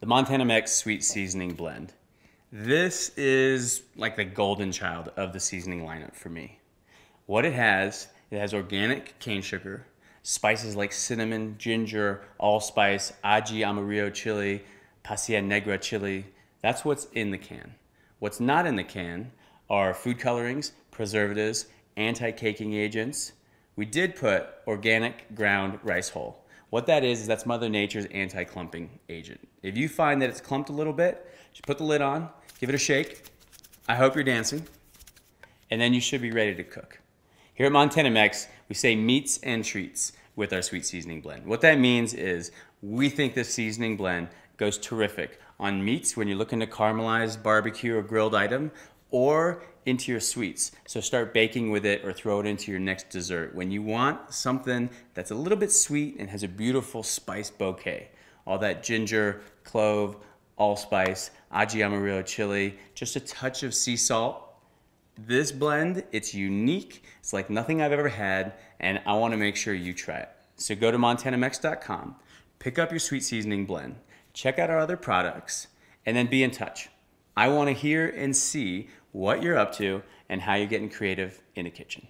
the Montana Mex Sweet Seasoning Blend. This is like the golden child of the seasoning lineup for me. What it has, it has organic cane sugar, spices like cinnamon, ginger, allspice, ají amarillo chili, pasilla negra chili. That's what's in the can. What's not in the can are food colorings, preservatives, anti-caking agents. We did put organic ground rice hull. What that is, is that's Mother Nature's anti-clumping agent. If you find that it's clumped a little bit, just put the lid on, give it a shake. I hope you're dancing. And then you should be ready to cook. Here at Montana Mex, we say meats and treats with our sweet seasoning blend. What that means is we think this seasoning blend goes terrific on meats when you're looking to caramelize barbecue or grilled item or into your sweets. So start baking with it or throw it into your next dessert. When you want something that's a little bit sweet and has a beautiful spice bouquet, all that ginger, clove, allspice, ají amarillo chili, just a touch of sea salt. This blend, it's unique. It's like nothing I've ever had, and I wanna make sure you try it. So go to montanamex.com, pick up your sweet seasoning blend, check out our other products, and then be in touch. I wanna hear and see what you're up to and how you're getting creative in the kitchen.